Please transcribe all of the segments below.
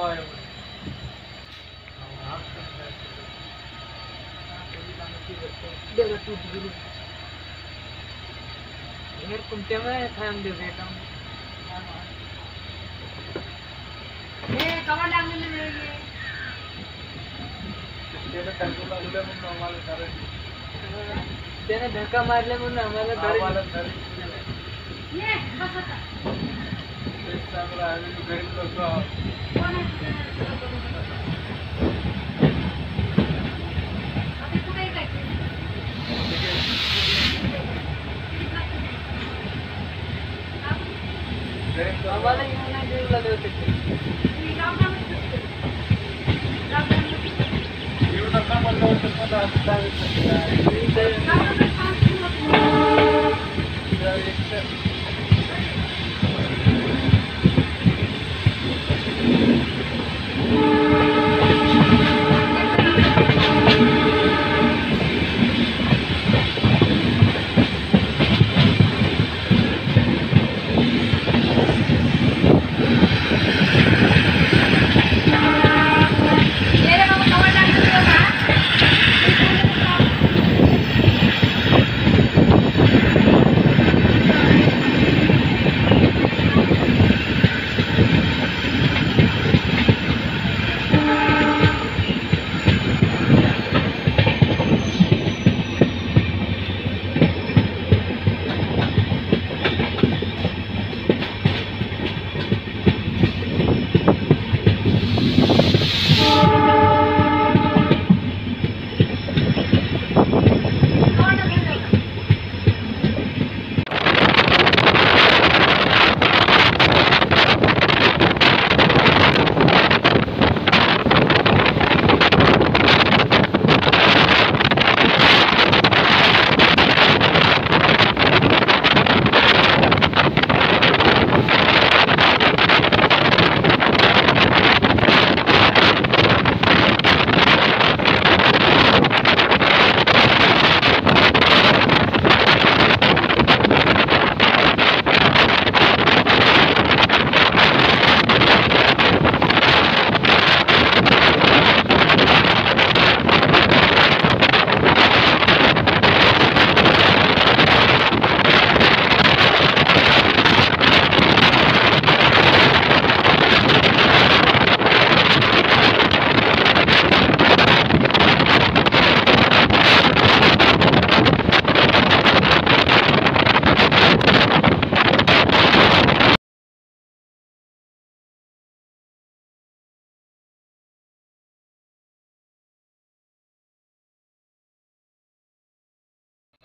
है हे हे लागलं म्हणून आम्हाला करायचं त्याने धक्का आम्हाला गाडी करायचं ये आम्हाला येऊन नाही देऊ लागले होते येऊ नका म्हणलं होतं पण असं सांगितलं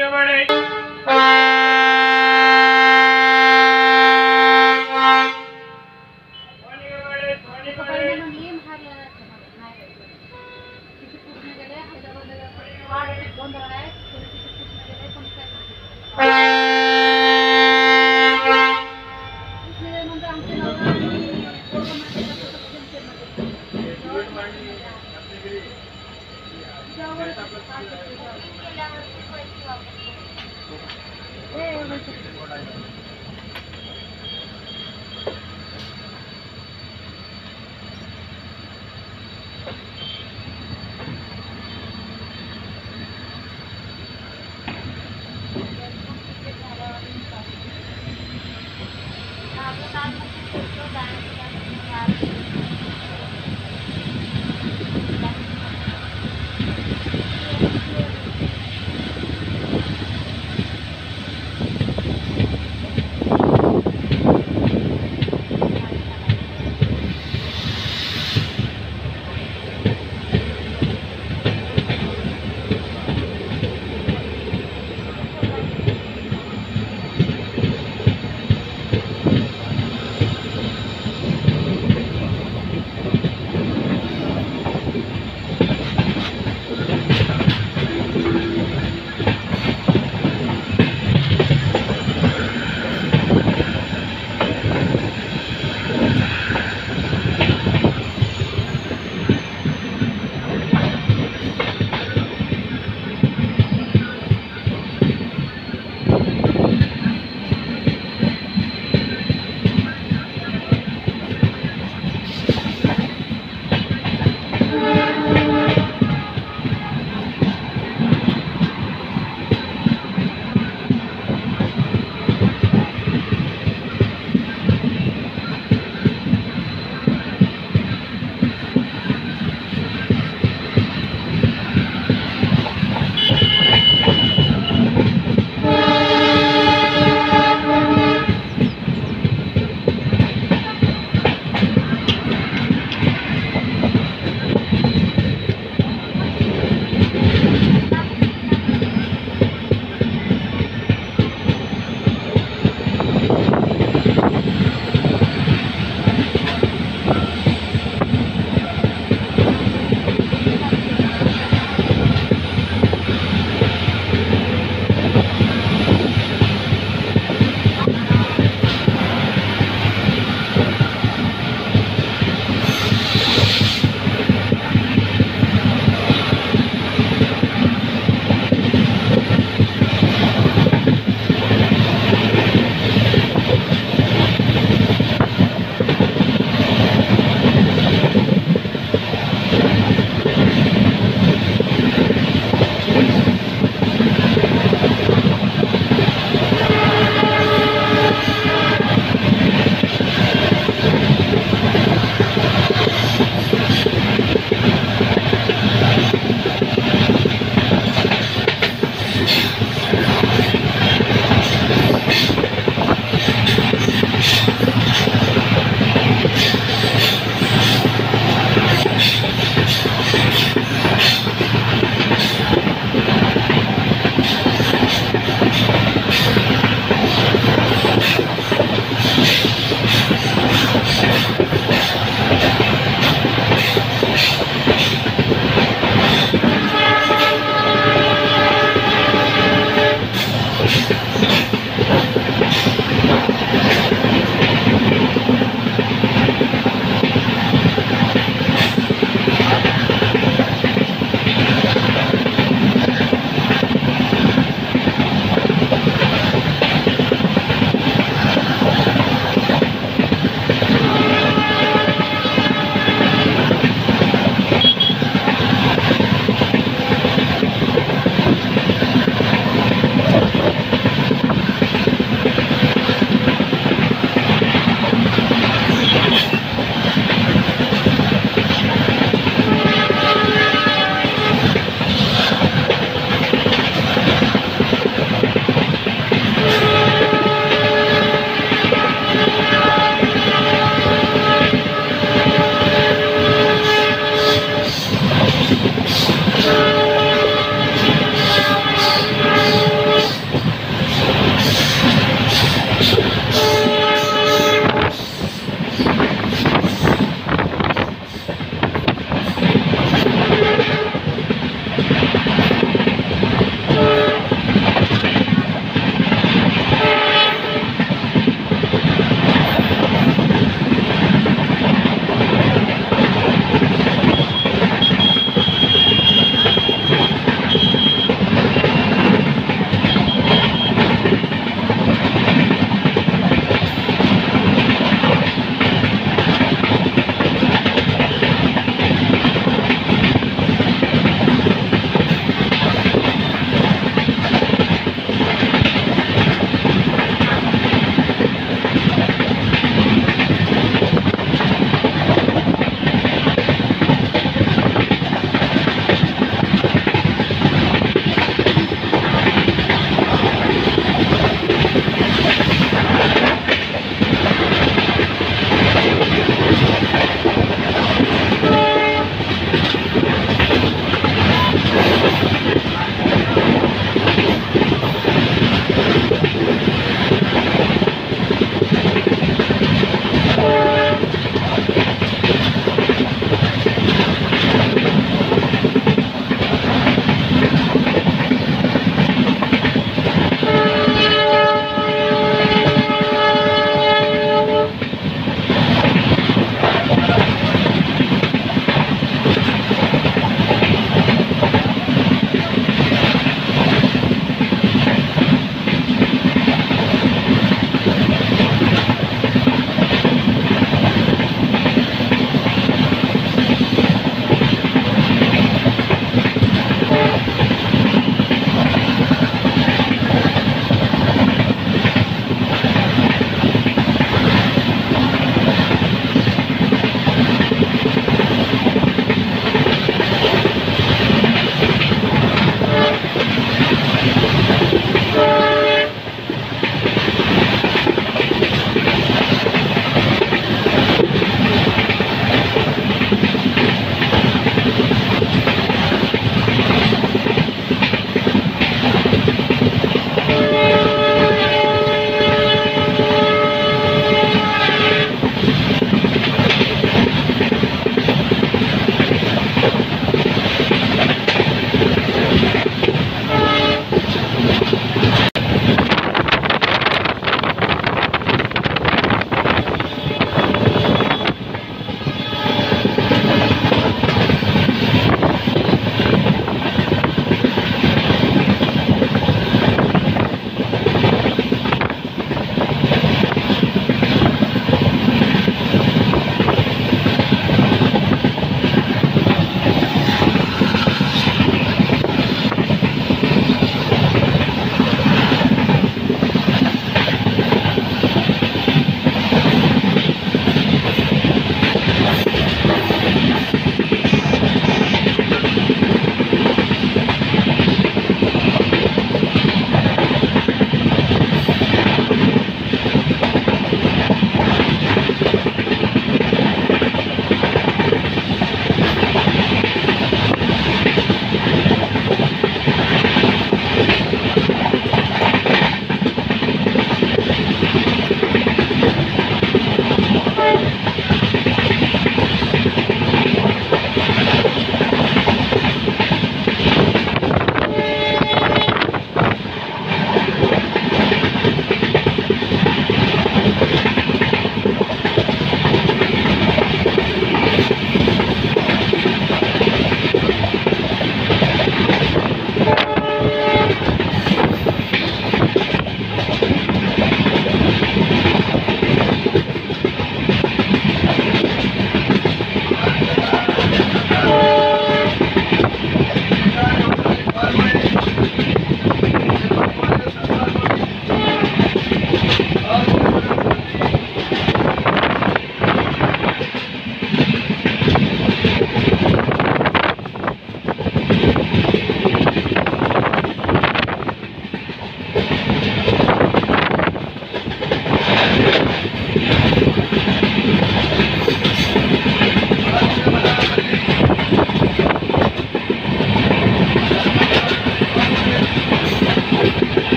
Everybody. आपलं काम नसेल